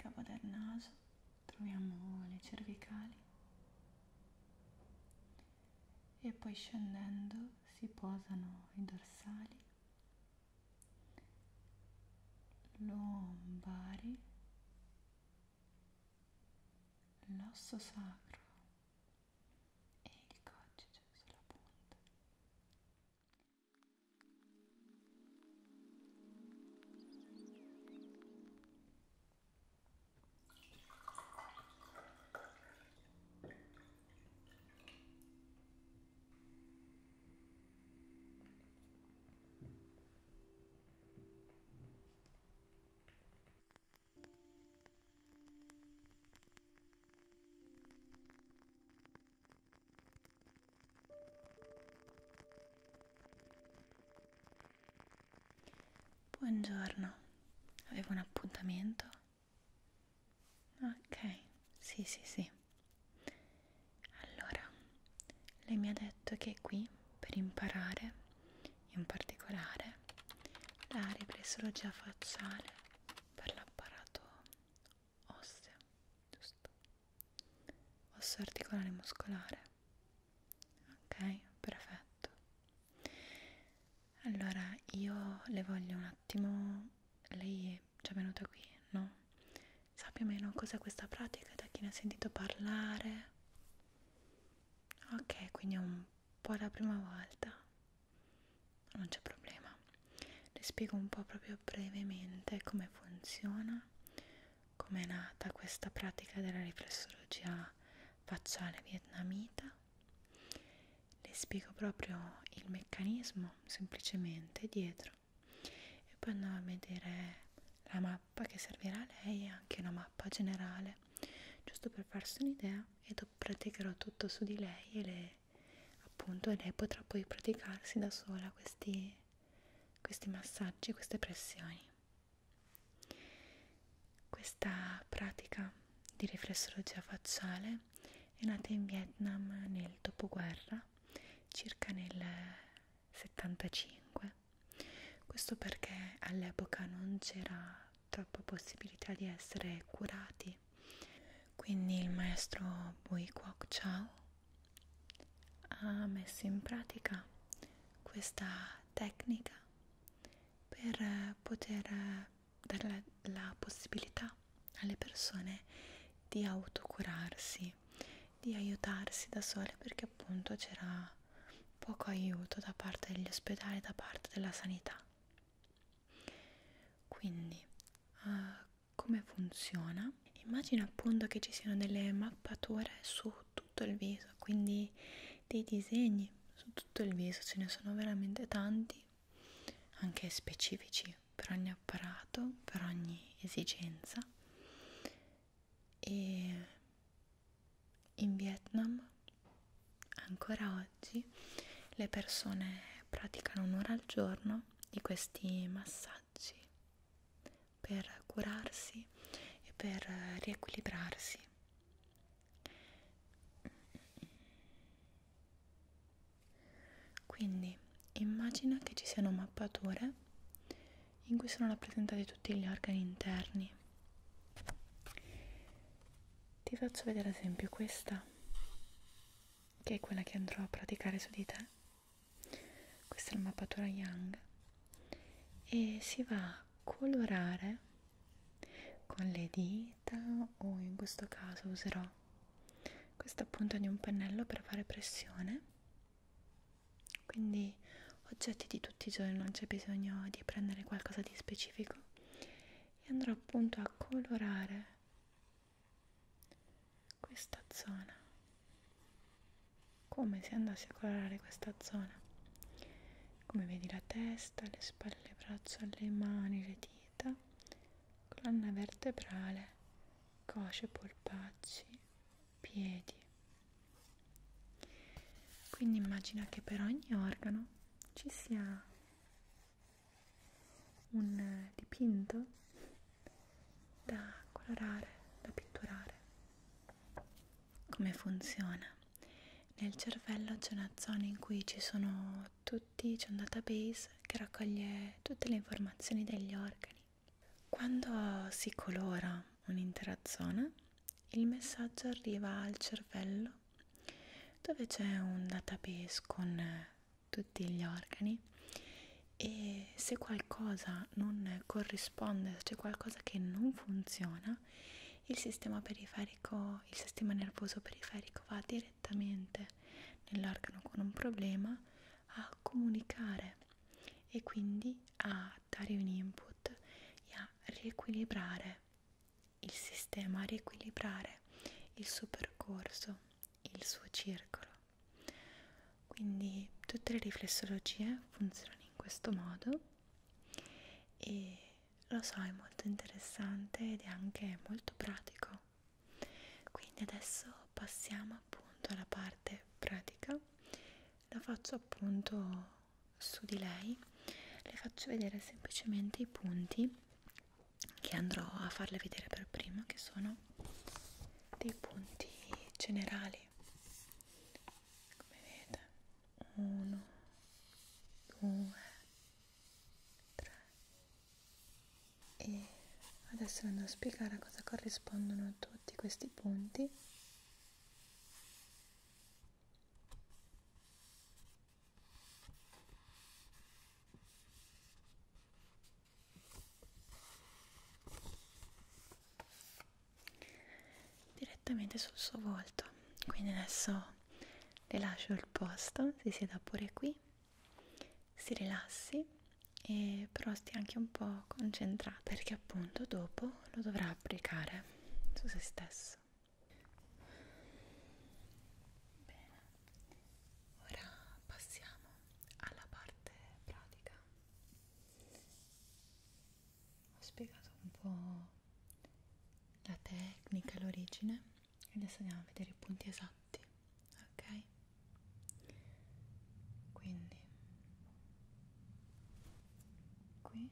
cavo del naso troviamo le cervicali. E poi scendendo si posano i dorsali, lombari, l'osso sacro Buongiorno, avevo un appuntamento? Ok, sì, sì, sì. Allora, lei mi ha detto che è qui per imparare, in particolare, la riflessologia facciale per l'apparato osseo, giusto? Osso articolare muscolare. Ok, perfetto. Allora, io le voglio un attimo, lei è già venuta qui, no? Sa più o meno cos'è questa pratica, da chi ne ha sentito parlare? Ok, quindi è un po' la prima volta, non c'è problema. Le spiego un po' proprio brevemente come funziona, come è nata questa pratica della riflessologia facciale vietnamita le spiego proprio il meccanismo semplicemente dietro poi andiamo a vedere la mappa che servirà a lei e anche una mappa generale giusto per farsi un'idea e dopo praticherò tutto su di lei e le, appunto lei potrà poi praticarsi da sola questi, questi massaggi, queste pressioni questa pratica di riflessologia facciale è nata in Vietnam nel dopoguerra, circa nel 75. Questo perché all'epoca non c'era troppa possibilità di essere curati. Quindi il maestro Bui Kwok Chao ha messo in pratica questa tecnica per poter dare la, la possibilità alle persone di autocurarsi, di aiutarsi da sole perché appunto c'era poco aiuto da parte degli ospedali, da parte della sanità. Quindi, uh, come funziona? Immagina appunto che ci siano delle mappature su tutto il viso, quindi dei disegni su tutto il viso, ce ne sono veramente tanti, anche specifici per ogni apparato, per ogni esigenza. E in Vietnam ancora oggi le persone praticano un'ora al giorno di questi massaggi per curarsi e per riequilibrarsi. Quindi immagina che ci siano mappature in cui sono rappresentati tutti gli organi interni. Ti faccio vedere ad esempio questa, che è quella che andrò a praticare su di te. Questa è la mappatura Yang e si va colorare con le dita o in questo caso userò questa punta di un pennello per fare pressione. Quindi oggetti di tutti i giorni non c'è bisogno di prendere qualcosa di specifico. E andrò appunto a colorare questa zona come se andassi a colorare questa zona come vedi la testa, le spalle, le braccia, le mani, le dita colonna vertebrale cosce, polpacci, piedi quindi immagina che per ogni organo ci sia un dipinto da colorare, da pitturare. Come funziona? Nel cervello c'è una zona in cui ci sono tutti, c'è un database che raccoglie tutte le informazioni degli organi. Quando si colora un'intera zona, il messaggio arriva al cervello dove c'è un database con tutti gli organi e se qualcosa non corrisponde, se c'è qualcosa che non funziona, il sistema periferico, il sistema nervoso periferico va direttamente nell'organo con un problema a comunicare e quindi a dare un input e a riequilibrare il sistema, a riequilibrare il suo percorso, il suo circolo. Quindi tutte le riflessologie funzionano in questo modo e lo so è molto interessante ed è anche molto pratico. Quindi adesso passiamo appunto alla parte pratica. La faccio appunto su di lei. Le faccio vedere semplicemente i punti che andrò a farle vedere per prima che sono dei punti generali. Come vedete, 1 2 adesso andrò a spiegare a cosa corrispondono tutti questi punti. Direttamente sul suo volto. Quindi adesso le lascio il posto si sieda pure qui. Si rilassi e però stia anche un po' concentrata. Perché appunto dopo lo dovrà applicare su se stesso. Bene. Ora passiamo alla parte pratica. Ho spiegato un po' la tecnica, l'origine. E adesso andiamo a vedere i punti esatti ok quindi qui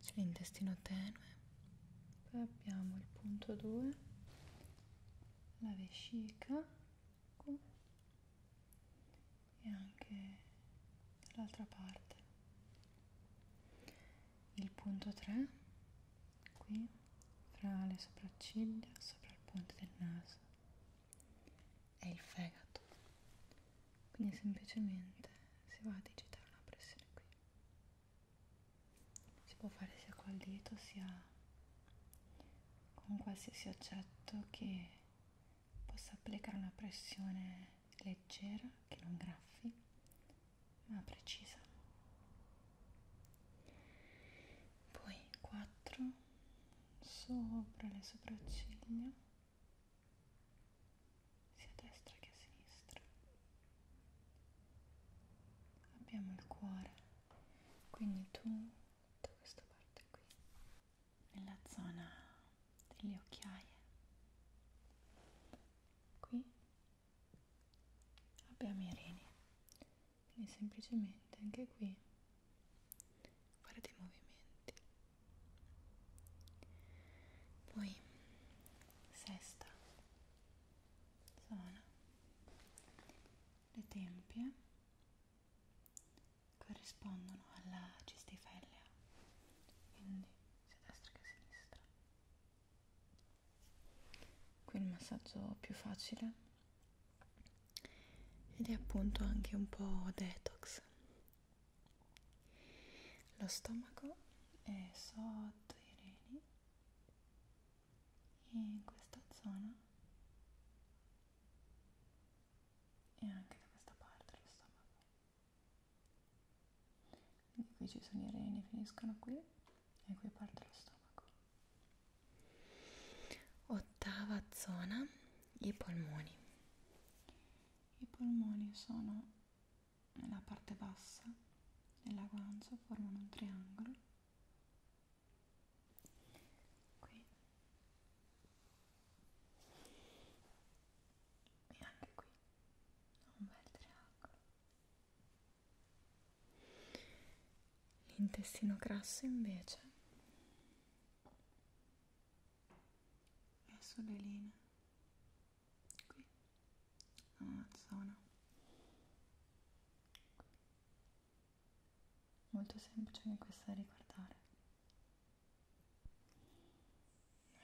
c'è l'intestino tenue. Poi abbiamo il punto 2 la vescica qui e anche dall'altra parte. Il punto 3 qui fra le sopracciglia sopra il ponte del naso è il fegato. Quindi semplicemente si va a digitare una pressione qui si può fare sia col dito sia con qualsiasi oggetto che possa applicare una pressione leggera che non graffi ma precisa. Poi 4 sopra le sopracciglia sia destra che sinistra. Abbiamo il cuore. Quindi tu da questa parte qui nella zona delle occhiaie qui abbiamo i reni quindi semplicemente anche qui. Fare dei movimenti. Poi sesta. Zona le tempie corrispondono alla cistifellea quindi sia destra che sinistra. Qui il massaggio più facile ed è appunto anche un po' detox. Lo stomaco è sotto i reni e in questa zona e anche da questa parte lo stomaco. Quindi qui ci sono i reni finiscono qui e qui parte lo stomaco. Ottava zona i polmoni polmoni sono nella parte bassa della guancia formano un triangolo. Qui. E anche qui un bel triangolo. L'intestino grasso invece è sulle linee zona molto semplice anche questo da ricordare.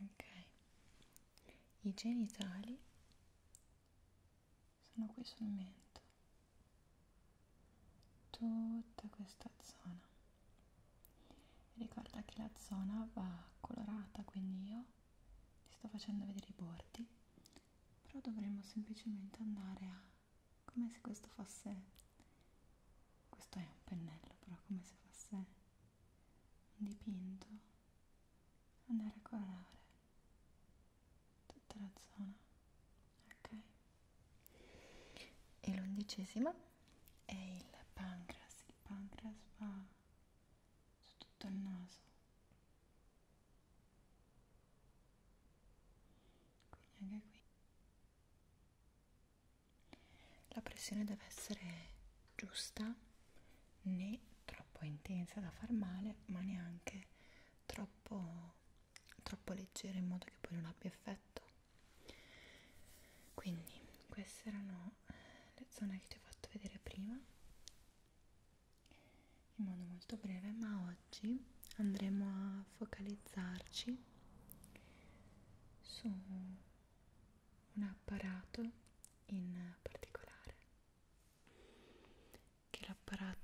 Ok. I genitali sono qui sul mento. Tutta questa zona. Ricorda che la zona va colorata quindi io ti sto facendo vedere i bordi però dovremmo semplicemente andare a come se questo fosse questo è un pennello però come se fosse un dipinto andare a colorare tutta la zona. Ok. E l'undicesima è il pancreas il pancreas va su tutto il naso quindi anche qui la pressione deve essere giusta né troppo intensa da far male ma neanche troppo troppo leggera in modo che poi non abbia effetto. Quindi queste erano le zone che ti ho fatto vedere prima. In modo molto breve ma oggi andremo a focalizzarci su un apparato in particolare che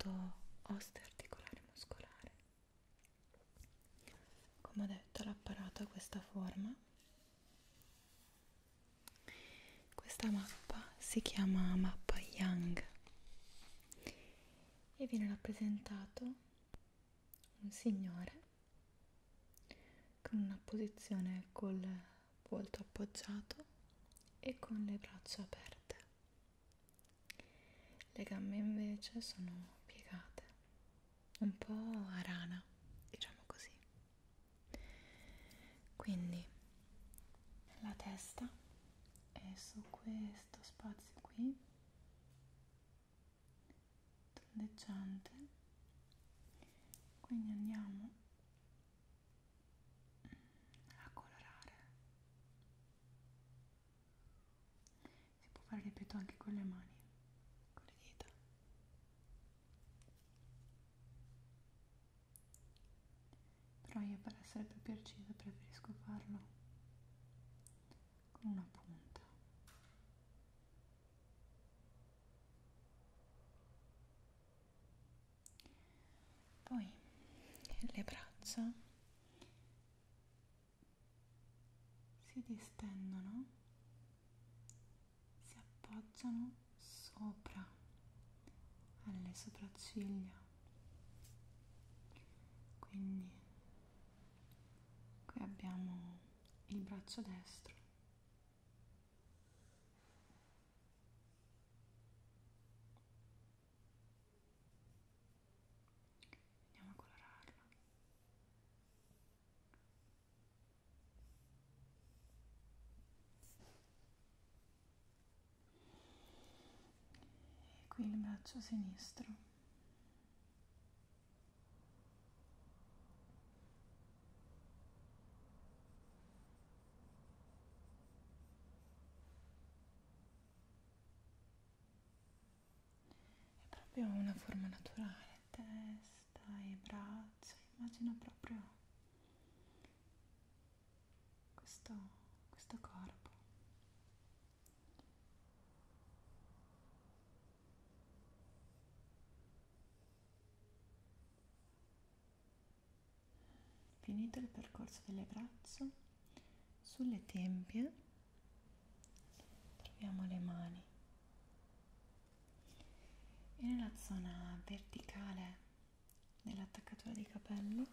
è l'apparato osteoarticolare muscolare come ho detto l'apparato ha questa forma questa mappa si chiama mappa Young e viene rappresentato un signore con una posizione col volto appoggiato e con le braccia aperte. Le gambe invece sono un po' a rana, diciamo così. Quindi la testa è su questo spazio qui, tondeggiante, quindi andiamo a colorare. Si può fare, ripeto, anche con le mani, con le dita. Però io per essere più precisa preferisco farlo con una punta. Poi le braccia si distendono, si appoggiano sopra alle sopracciglia. Quindi abbiamo il braccio destro. Qui il braccio sinistro proprio una forma naturale testa e braccia immagina proprio questo, questo corpo. Finito il percorso delle braccia sulle tempie troviamo le mani e nella zona verticale dell'attaccatura dei capelli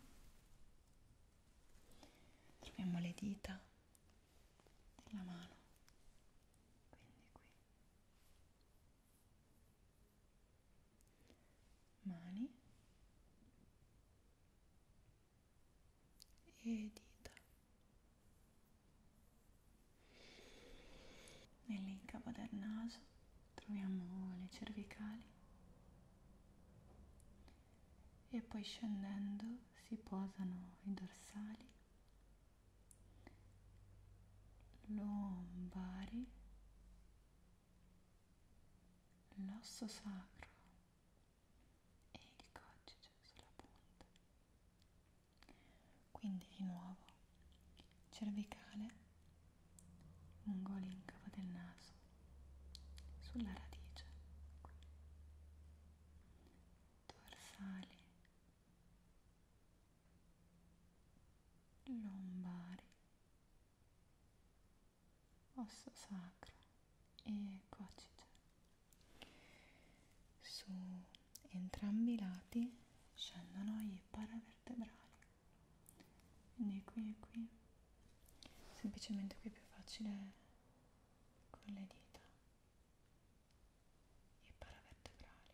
troviamo le dita della mano. Quindi qui. Mani. E dita. Nell'incavo del naso troviamo le cervicali e poi scendendo si posano i dorsali, lombari, l'osso sacro e il codice sulla punta. Quindi di nuovo cervicale un gol in l'incavo del naso sulla radice osso sacro e coccyge su entrambi i lati scendono i paravertebrali. Quindi qui e qui. Semplicemente qui è più facile con le dita. I paravertebrali.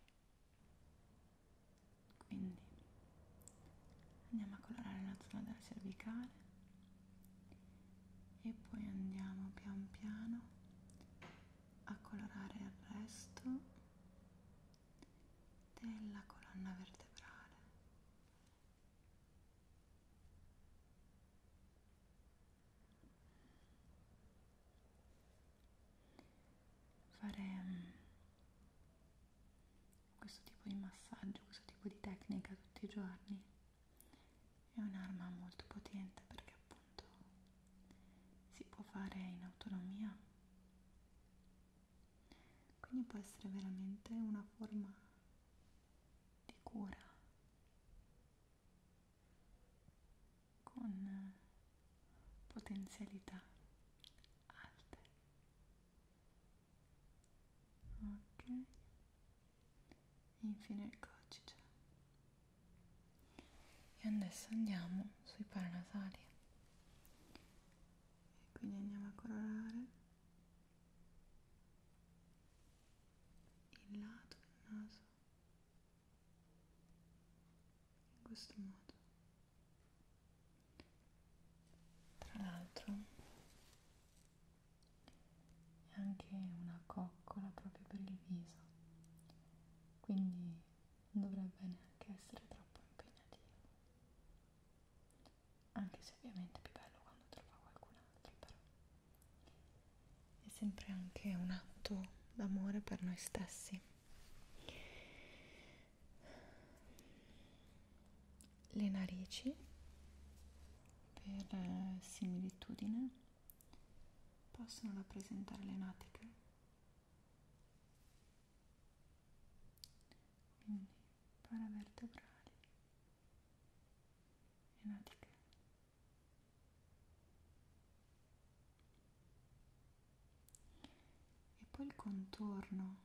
Quindi andiamo a colorare la zona della cervicale e poi andiamo pian piano a colorare il resto della colonna vertebrale. Fare um, questo tipo di massaggio questo tipo di tecnica tutti i giorni è un'arma molto potente perché appunto si può fare in autonomia. Quindi può essere veramente una forma di cura. Con potenzialità alte. Ok. Infine il coccige e adesso andiamo sui paranasali quindi andiamo a colorare. Il lato del naso. In questo modo. Tra l'altro è anche una coccola proprio per il viso. Quindi non dovrebbe neanche essere troppo impegnativo anche se ovviamente è più bello quando te lo fa qualcun altro però è sempre anche un atto d'amore per noi stessi. Le narici per eh, similitudine possono rappresentare le natiche. Quindi paravertebrali. E natiche poi il contorno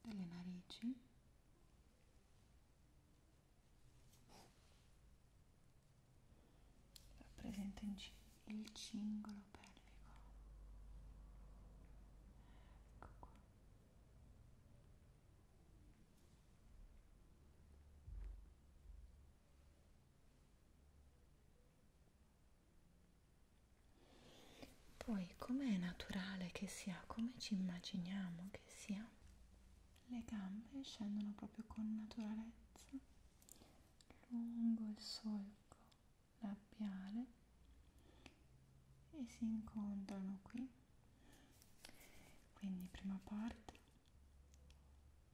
delle narici. Rappresenta il cingolo poi com'è naturale che sia come ci immaginiamo che sia? Le gambe scendono proprio con naturalezza lungo il solco labiale e si incontrano qui. Quindi prima parte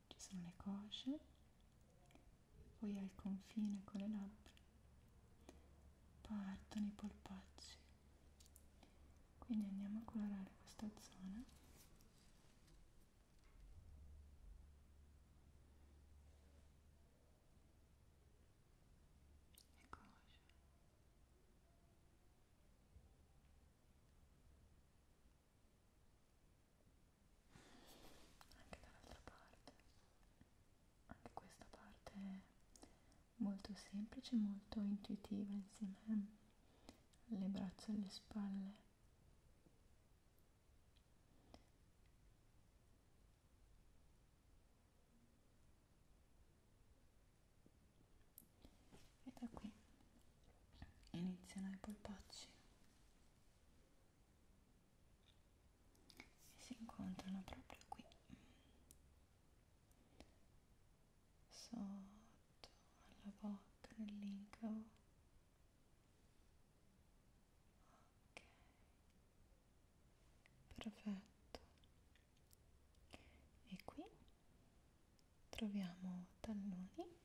ci sono le cosce poi al confine con le labbra partono i polpacci quindi andiamo a colorare questa zona. Anche dall'altra parte. Anche questa parte è molto semplice molto intuitiva insieme alle braccia e alle spalle e da qui iniziano i polpacci. E si incontrano proprio qui. Sotto alla bocca nell'incavo ok. Perfetto. E qui troviamo talloni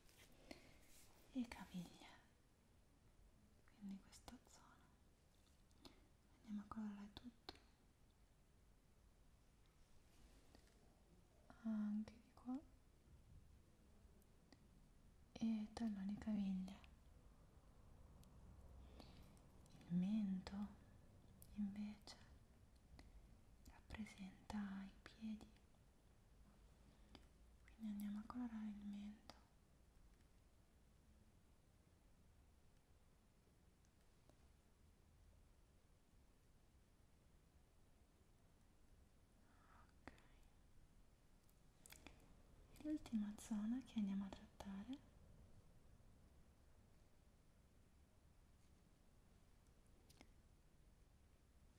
e caviglia controlla tutto. Anche di qua. E tallone caviglia il mento invece rappresenta i piedi. Quindi andiamo a colorare il mento. L'ultima zona che andiamo a trattare.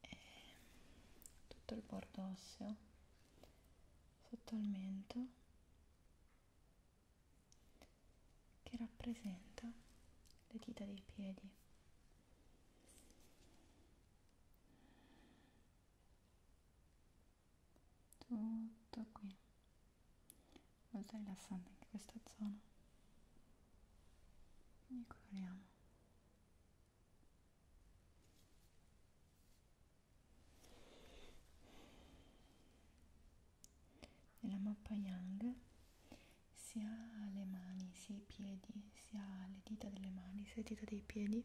È tutto il bordo osseo sotto il mento che rappresenta le dita dei piedi. Tutto qui molto rilassante anche questa zona. Quindi coloriamo. Nella mappa Yang sia le mani sia i piedi sia le dita delle mani sia le dita dei piedi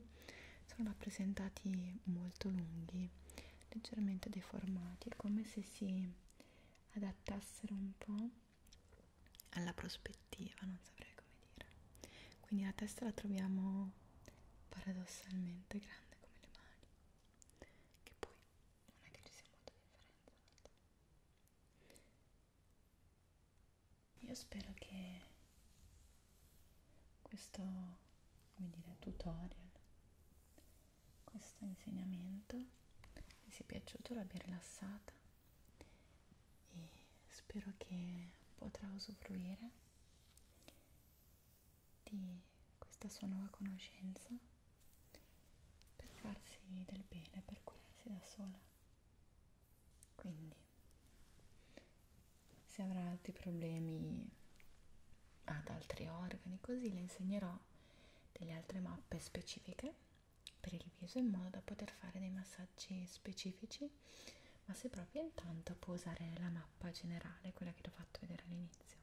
sono rappresentati molto lunghi leggermente deformati è come se si adattassero un po' alla prospettiva non saprei come dire. Quindi la testa la troviamo paradossalmente grande come le mani che poi non è che ci sia molta differenza io spero che questo come dire tutorial questo insegnamento vi sia piaciuto l'abbia rilassata e spero che potrà usufruire di questa sua nuova conoscenza per farsi del bene, per curarsi da sola. Quindi, se avrà altri problemi ad altri organi, così le insegnerò delle altre mappe specifiche per il viso in modo da poter fare dei massaggi specifici ma se proprio intanto può usare la mappa generale quella che ti ho fatto vedere all'inizio.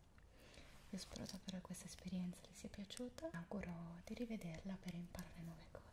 Io spero davvero che questa esperienza le sia piaciuta. Auguro di rivederla per imparare nuove cose